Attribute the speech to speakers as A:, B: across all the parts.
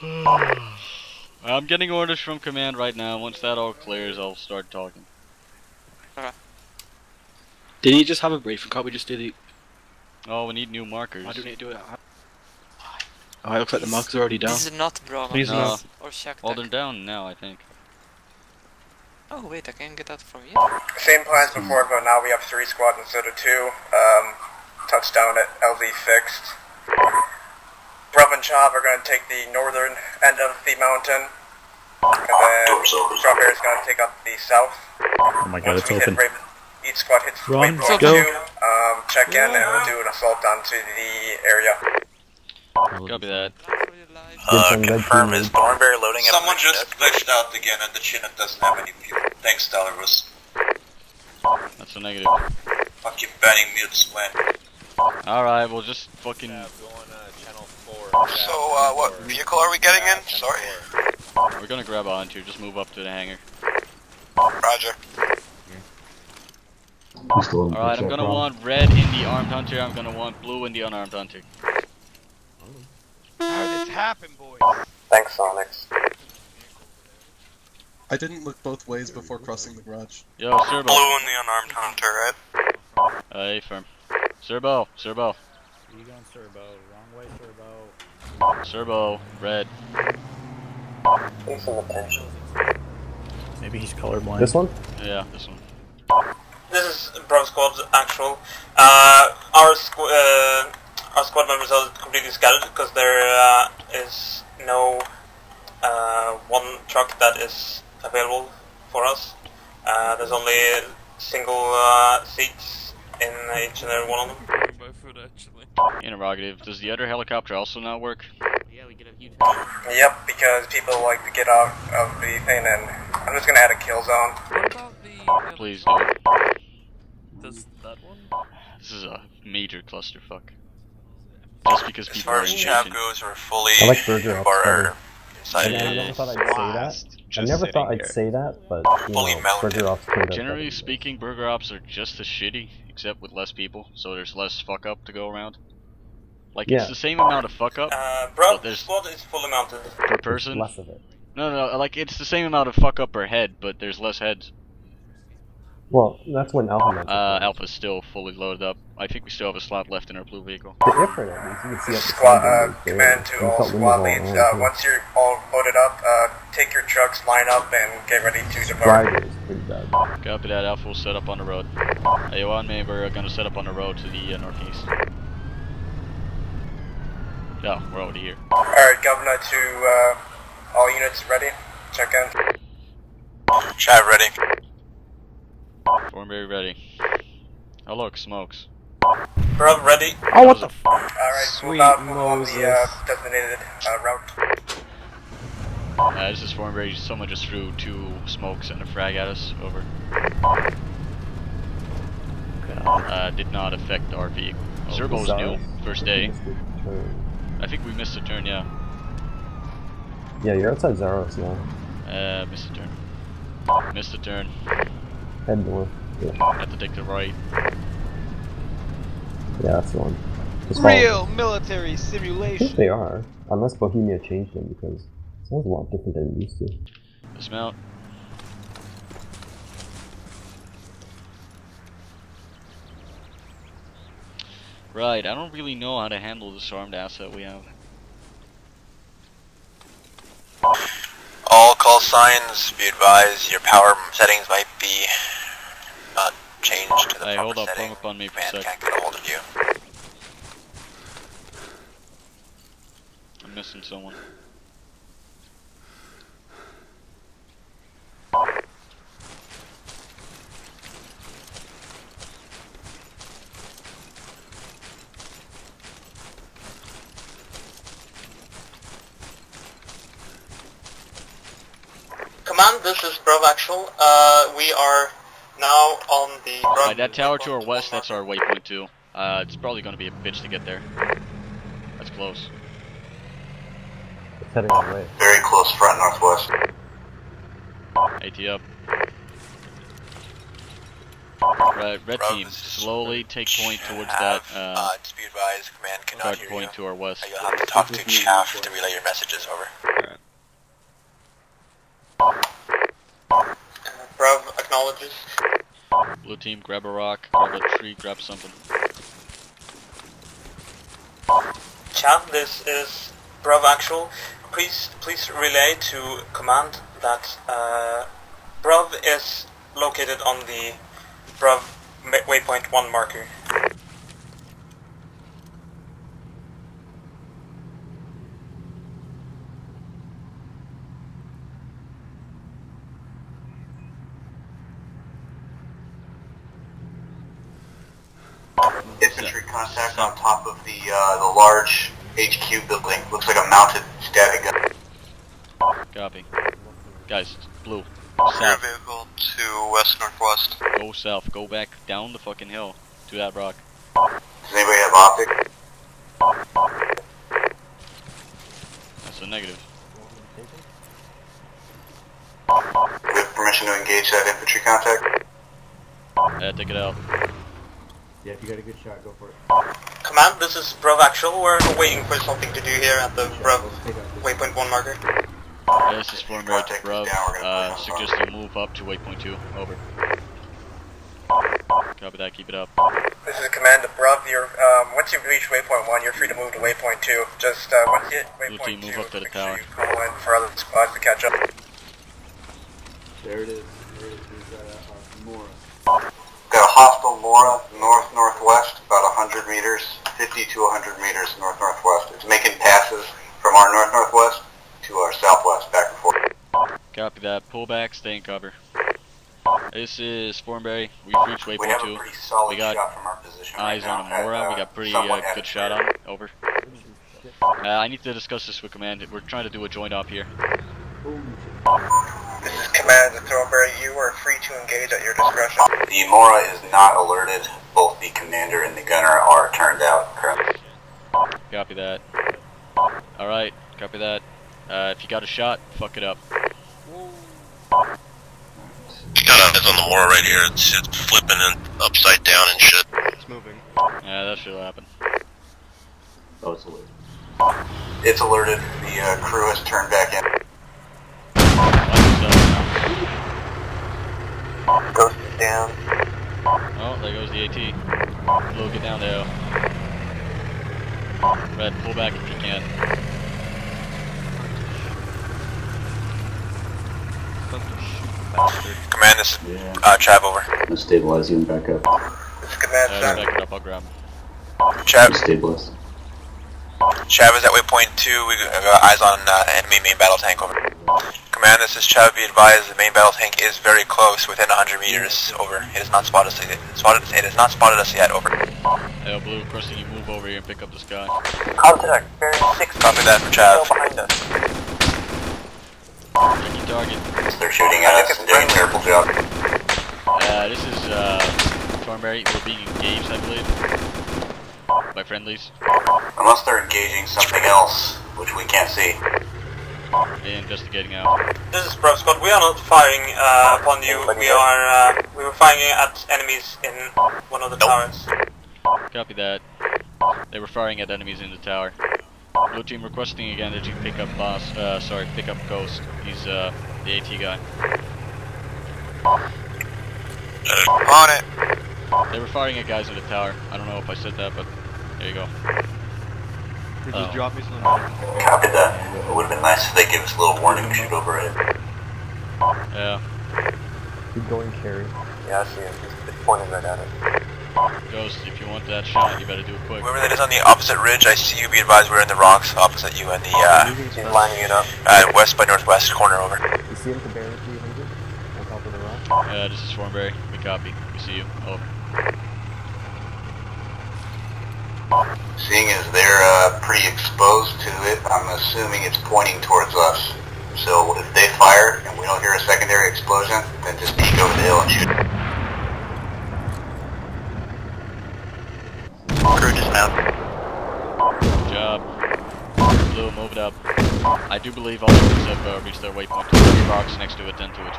A: I'm getting orders from command right now. Once that all clears, I'll start talking.
B: Didn't you just have a briefing? Can't we just do the?
A: Oh, we need new markers.
B: Why do we need to do it? Oh, it looks like the markers are already down.
C: This is not Brahma.
D: Please
A: No.
D: no.
C: Or Shakhtar.
A: Well, they're down now, I think.
C: Oh wait, I can get that from you.
E: Same plans before, but now we have three squads instead of two. Um, touchdown at LZ fixed. Bruv and Chav are going to take the northern end of the mountain. And then Strawberry is going to take up the south.
D: Oh my god,
E: Once
D: it's open.
E: hit Raven, each squad hits
D: Run,
E: Waypoint
D: go.
E: 2, um, check in, and we'll do an assault onto the area.
A: Copy that.
F: Uh, confirm, is Thornberry loading up
G: Someone just
F: ship?
G: glitched out again and the Chinook doesn't have any people. Thanks, Delarus.
A: That's a negative.
G: Fucking banning mutes when.
A: Alright, we'll just fucking.
F: So, uh, what vehicle are we getting in? Sorry.
A: We're gonna grab a hunter. Just move up to the hangar.
F: Roger.
A: Alright, I'm gonna want red in the armed hunter. I'm gonna want blue in the unarmed hunter.
H: How did this happen, boys?
E: Thanks, Onyx.
I: I didn't look both ways before crossing the garage.
A: Yo, Serbo.
F: Blue in the unarmed hunter, right?
A: Hey, firm. Serbo, Serbo,
D: You going Serbo? Wrong way, Serbo.
A: Serbo, red.
E: Need some attention.
D: Maybe he's colorblind.
J: This one?
A: Yeah, this one.
G: This is Bravo Squad's actual. Uh, our, squ- uh, our squad members are completely scattered because there uh, is no uh, one truck that is available for us. Uh, there's only single uh, seats in each and every one of them.
H: My foot, actually.
A: Interrogative. Does the other helicopter also not work?
H: Yeah, we get a huge.
E: Yep, because people like to get out of the thing, and I'm just going to add a kill zone.
H: What about the...
A: Please do it.
H: Does that one?
A: This is a major clusterfuck. Just because
F: As
A: people
F: far
A: are
F: as
A: impatient.
F: Chav goes, we're fully
J: I like Burger Ops better. I never thought I'd say that. I never thought I'd say that, but you
F: Fully
J: know,
F: mounted.
J: Burger Ops
A: Generally speaking, burger ops are just as shitty, except with less people, so there's less fuck up to go around. Like
J: Yeah.
A: it's the same amount of fuck up
G: Uh, Bravo
A: Well, there's-
G: Squad is fully mounted.
A: per person.
J: less of it.
A: No, no, like it's the same amount of fuck up per head, but there's less heads.
J: Well, that's when Alpha meant it.
A: Uh, Alpha's still fully loaded up. I think we still have a slot left in our blue vehicle.
J: The Ifrit, at least, you can see up the
E: Squad,
J: side
E: uh, command to all squad
J: all
E: leads. Uh, once you're all loaded up, uh, take your trucks, line up, and get ready to depart.
J: Friday is pretty bad.
A: Copy that, Alpha will set up on the road. Hey, you on me? We're gonna set up on the road to the uh, northeast. Yeah, we're already here.
E: Alright, Governor to uh, all units ready. Check in.
F: Chav ready.
A: Thornberry ready. Oh look, smokes.
G: Bro, ready.
J: Oh, what the f-
E: Alright,
B: Sweet
E: move out, move on the uh, designated uh, route.
A: Uh, this is Thornberry. Someone just threw two smokes and a frag at us. Over. Uh, did not affect our vehicle. Zerbo's new. First day.
J: Missed the turn.
A: I think we missed a turn, yeah.
J: Yeah, you're outside Zaros now.
A: Uh, missed a turn. Missed a turn.
J: Head north. Yeah,
A: Had to take the right.
J: yeah that's the one. Just follow-
H: Real military
J: I think
H: simulation.
J: they are. Unless Bohemia changed them because it sounds a lot different than it used to.
A: Dismount. Right, I don't really know how to handle this armed asset we have.
F: All call signs, be advised, your power settings might be not changed to the
A: Hey,
F: proper
A: hold up,
F: setting.
A: up on me for sec.
F: can't get a hold of you.
A: I'm missing someone.
G: Command, this is Bravo Actual. Uh, we are now on the...
A: Right, that tower to our west, that's our waypoint too. Uh, it's probably gonna be a bitch to get there. That's close.
J: It's heading our way.
F: Very close front northwest.
A: AT up. Right, red
F: Bravo,
A: team, slowly take point towards that uh,
F: uh, just be advised, command cannot hear
A: point
F: you.
A: to our west.
F: Uh, You'll have to talk to Chav to relay your messages over.
G: Bravo acknowledges.
A: Blue team, grab a rock, grab a tree, grab something.
G: Chav, this is Bravo Actual. Please, please relay to command that uh, Brav is located on the Brav waypoint 1 marker.
F: Infantry contact on top of the uh, the large HQ building. Looks like a mounted static gun.
A: Copy. Guys, blue.
F: Air
A: South.
F: vehicle to west northwest.
A: Go south. Go back down the fucking hill to that rock.
F: Does anybody have optic?
A: That's a negative.
F: With permission to engage that infantry contact?
A: Yeah, take it out.
J: Yeah, if you got a good shot, go for it.
G: Command, this is Brav Actual. We're waiting for something to do here at the Brav waypoint 1 marker.
A: Yeah, this is Form Red to
F: Contact is
A: Bruv.
F: down, we're gonna
A: Uh,
F: put it on
A: suggest you move up to waypoint 2. Over. Copy that, keep it up.
E: This is a Command to Bruv. You're, um, once you reach waypoint 1, you're free to move to waypoint 2. Just, uh, once you hit
A: Blue
E: waypoint
A: team,
E: 2,
A: move up to the
E: make
A: tower.
E: sure you call in for other squads to catch up.
J: There it is. There it is. We've got uh, Mora.
F: Hostile Mora north northwest, about 100 meters, 50 to 100 meters north northwest. It's making passes from our north northwest to our southwest, back and forth.
A: Copy that. Pull back, stay in cover. This is Formberry. We've reached waypoint
F: have
A: 2.
F: pretty solid
A: We got
F: shot from our position.
A: Eyes
F: right
A: on Mora.
F: Uh,
A: We got pretty uh, good shot on. Over. Uh, I need to discuss this with command. We're trying to do a joint op here.
E: This is Command. You are free to engage at your discretion.
F: The Mora is not alerted. Both the commander and the gunner are turned out currently.
A: Copy that. Alright, copy that. Uh, if you got a shot, fuck it up.
F: Got eyes on the Mora right here. It's, it's flipping and upside down and shit.
D: It's moving.
A: Yeah, that should happen.
J: Oh, it's a late.
F: It's alerted. The uh, crew has turned back in.
A: Watch yourself.
F: Ghost is down.
A: Oh, there goes the AT. Blue, get down there. Red, pull back if you can.
F: Command, this is
J: Yeah.
F: uh, Trav over.
J: I'm gonna stabilize you and back up.
E: This is Command
A: Uh, back it up, I'll grab him.
F: Trav,
J: Stabilize.
F: Chav is at waypoint 2. We got eyes on uh, enemy main battle tank over. Command, this is Chav. Be advised, the main battle tank is very close, within 100 meters. Over. It has not spotted us yet. Spotted, it has not spotted us yet. Over.
A: Hey, Blue, requesting you move over here and pick up this guy.
F: Contact. Bearing 6. Copy that for Chav.
E: behind us.
A: Tricky target.
F: They're shooting at us and doing a terrible job.
A: Uh, this is, uh, Thornberry. We're being engaged, I believe. By friendlies.
F: Unless they're engaging something else, which we can't see.
A: And investigating out.
G: This is Brav Squad. We are not firing uh, upon you. We are uh, we were firing at enemies in one of the towers.
A: Copy that. They were firing at enemies in the tower. Blue team requesting again that you pick up boss, uh, sorry, pick up Ghost. He's, uh, the AT guy.
F: on it.
A: They were firing at guys in the tower. I don't know if I said that, but there you go.
B: They
A: Oh.
B: just dropped me some.
F: Copy that. It would have been nice if they gave us a little warning to shoot over it.
A: Yeah,
J: Keep going, Carrie.
E: Yeah, I see him. He's pointing right at it.
A: Ghost, if you want that shot, you better do it quick.
F: Whoever that is on the opposite ridge, I see you. Be advised, we're in the rocks opposite you in the uh,
E: He's lining it up.
F: uh, west by northwest corner. Over.
J: You see him to bearing 300 on top of the rock?
A: Uh, this is Swarmberry. We copy. We see you. Over.
F: Seeing as they're uh, pretty exposed to it, I'm assuming it's pointing towards us. So if they fire and we don't hear a secondary explosion, then just peek over the hill and shoot. Crew dismount.
A: Good job. Blue, move it up. I do believe all of these have uh, reached their waypoint. Three rocks next to it, then to it.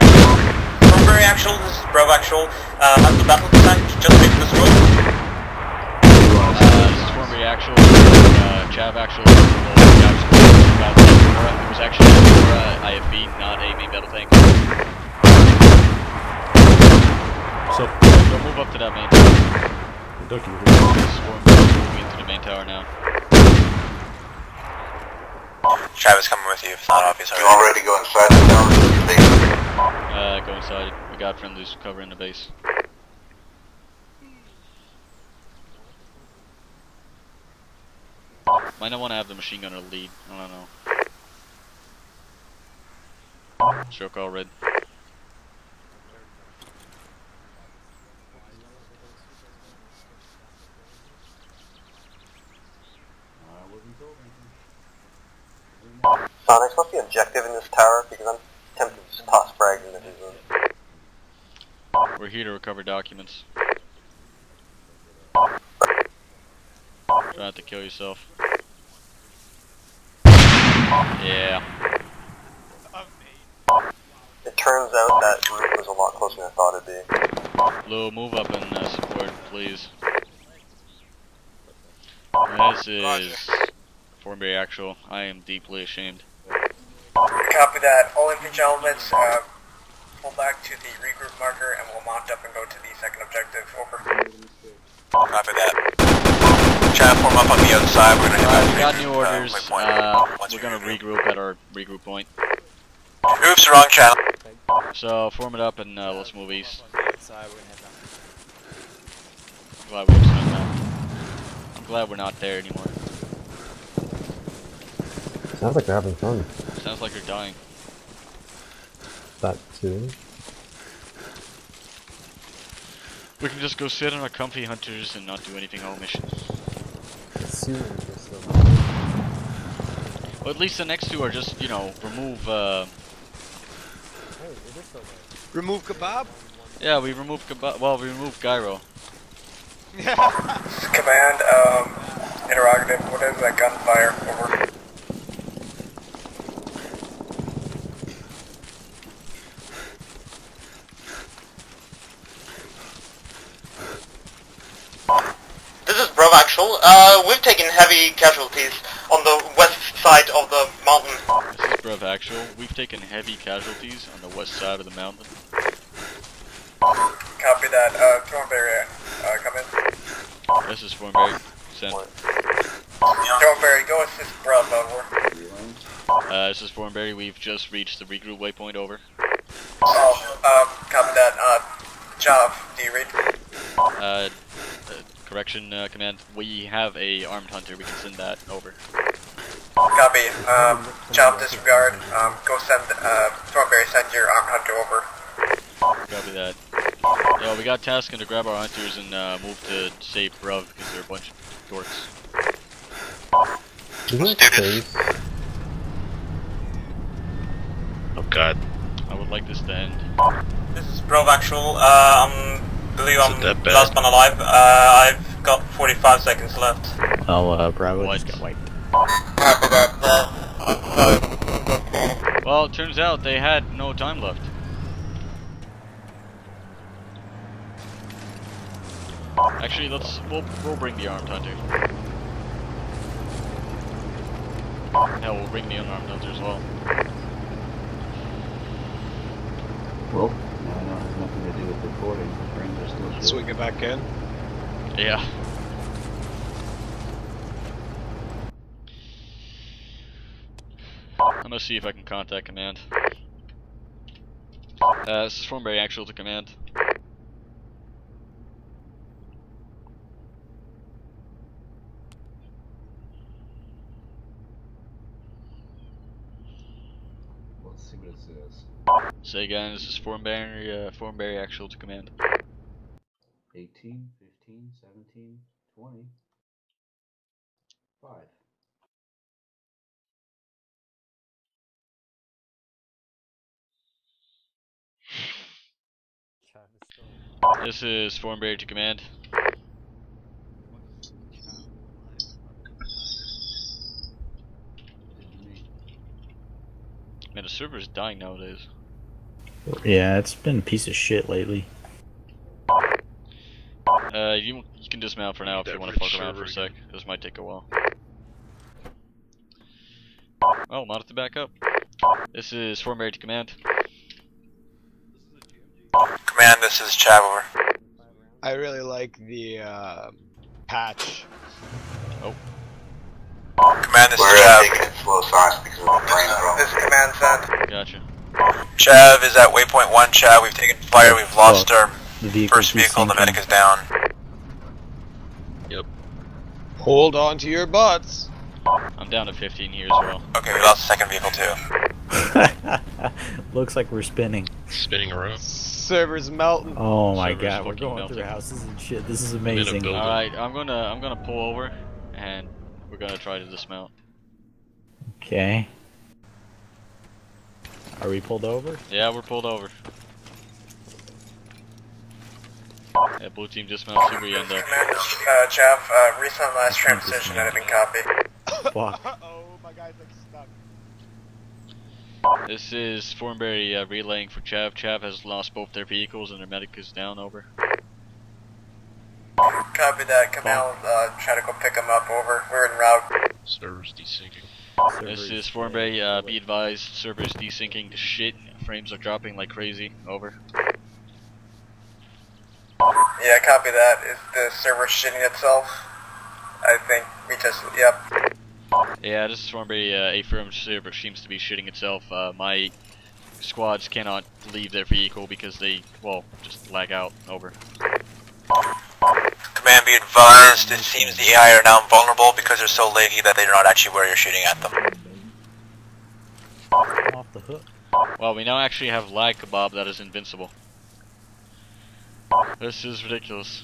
G: Thornberry actual, this is Bravo actual. Uh, the battle tank just taken this road?
A: Uh, this actual, uh, Chav actual, well, Chav's about the Aurora. It was actually an Aurora IFV, not a main battle tank.
D: So,
A: Go move up to that main tower.
D: Ducky.
A: This is Formby moving into the main tower now.
F: Travis coming with you if not obvious
K: You already go inside the tower?
A: Uh, go inside. We got friendlies covering the base. Might not want to have the machine gunner lead. I don't know. Stroke all red.
K: Sonic, what's the objective in this tower? Because I'm tempted to just toss frags into these rooms.
A: We're here to recover documents. Try not to kill yourself. Yeah.
K: It turns out that room was a lot closer than I thought it'd be.
A: Lou, move up and uh, support, please. This is Formby Actual. I am deeply ashamed.
E: Copy that. All infantry elements, uh, pull back to the regroup marker and we'll mount up and go to the second objective. Over.
F: Copy that. Chav, form up on the other side. We're gonna hit
A: Alright,
F: back
A: we got
F: to
A: new
F: uh,
A: orders.
F: waypoint.
A: Uh,
F: Once
A: we're gonna
F: regroup.
A: regroup at our regroup point.
F: Oops, wrong channel.
A: So form it up and uh, let's move east.
C: Inside, we're gonna head down.
A: Glad we're just doing that. I'm glad we're not there anymore.
J: Sounds like they're having fun.
A: Sounds like you're dying.
J: That too.
A: We can just go sit on our comfy hunters and not do anything all mission.
J: Soon, just,
A: Well, at least the next two are just, you know, remove, uh...
L: Remove kebab?
A: Yeah, we removed, kebab. well, we removed Gyro.
E: Command, um, interrogative. What is that gunfire? Over.
G: This is Bravo actual. Uh, we've taken heavy casualties on the west side of the mountain.
A: This is Brev Actual. We've taken heavy casualties on the west side of the mountain.
E: Copy that. Uh, Thornberry, uh, come in.
A: This is Formberry. Send.
E: Thornberry, go assist Bruv, over.
A: Uh, this is Formberry. We've just reached the regroup waypoint. Over.
E: Oh, um, copy that. Uh, Jav, do you read?
A: Uh, uh correction, uh, command. We have a armed hunter. We can send that over.
E: Copy. Um, Jav, disregard. Um, go send, uh, Thornberry, send your armed hunter over.
A: Copy that. Yo, we got tasking to grab our hunters and uh, move to save Bruv because they're a bunch of dorks.
J: Isn't it?
A: Oh god. I would like this to end.
G: This is Bravo actual. Uh, I'm believe I'm
A: that
G: last one alive. Uh, I've got 45 seconds left.
D: Oh, uh, Bravo
A: What?
D: just got wiped.
A: Well, it turns out they had no time left. Actually, let's we'll we'll bring the armed hunter. Hell, we'll bring the unarmed hunter as well.
M: Well, now I know it has nothing to do with recording. The frames are still short.
L: Swing it back in.
A: Yeah. Gonna see if I can contact command. Uh, this is Formberry actual to command.
M: Let's see what it says.
A: Say again, this is Formberry, uh, Formberry actual to command.
M: 18, 15, 17, 20. 5.
A: This is Formberry to command. Man, the server is dying nowadays.
N: Yeah, it's been a piece of shit lately.
A: Uh, you you can dismount for now if you want to fuck around for a sec. This might take a while. Oh, not to back up. This is Formary to command.
F: Command, this is Chav over.
L: I really like the uh, patch.
A: Oh.
F: Command, this
K: We're
F: is Chav.
K: taking it slow sauce because of the brain.
E: This is command send.
A: Gotcha.
F: Chav is at waypoint 1, Chav. We've taken fire, we've lost our
N: The vehicle
F: first vehicle, the medic is down.
A: Yep.
L: Hold on to your butts.
A: I'm down to 15 here as well.
F: Okay, we lost the second vehicle too.
N: Looks like we're spinning.
O: Spinning around.
L: Server's melting.
N: Oh my
A: Server's
N: god, we're going
A: melting.
N: through houses and shit. This is amazing.
A: Alright, I'm gonna I'm gonna pull over and we're gonna try to dismount.
N: Okay. Are we pulled over?
A: Yeah, we're pulled over. Yeah, blue team dismount, see where you end up.
E: Command, uh, Chav, uh, recent last transition, editing copy.
N: Fuck.
L: oh, my guy's like stuck.
A: This is Formberry uh, relaying for Chav. Chav has lost both their vehicles and their medic is down over.
E: Copy that. Kamal, uh, try to go pick them up, over. We're en route.
O: Server's desyncing.
A: This is Formberry, uh, be advised, server's desyncing to shit. Frames are dropping like crazy. Over.
E: Yeah, copy that. Is the server shitting itself? I think we just, yep.
A: Yeah, this is Formberry, uh, a firm server seems to be shitting itself. Uh, my squads cannot leave their vehicle because they, well, just lag out. Over.
F: Command, be advised, it seems the AI are now vulnerable because they're so laggy that they're not actually where you're shooting at them.
N: Off the hook.
A: Well, we now actually have lag kebab that is invincible. This is ridiculous.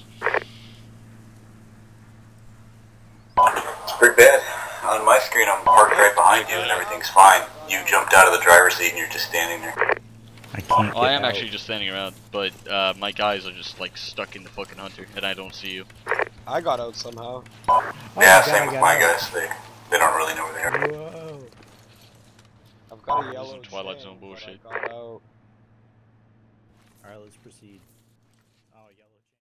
K: It's pretty bad. On my screen, I'm parked right behind you and everything's fine. You jumped out of the driver's seat and you're just standing there.
N: I can't
A: Well, I am
N: out.
A: actually just standing around, but uh, my guys are just like stuck in the fucking hunter, and I don't see you.
L: I got out somehow.
N: Oh,
K: yeah,
N: I
K: same
N: got-
K: with my
N: got
K: guys. They, they don't really know where they are.
N: Whoa.
L: I've got a yellow.
A: This is Twilight
L: chain,
A: Zone bullshit.
N: Alright, let's proceed.